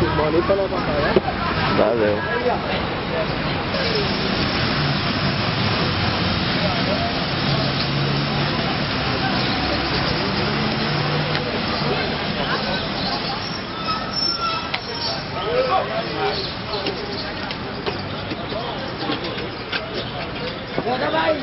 filmando aí pra atrapalhar? Valeu. Bora, vai!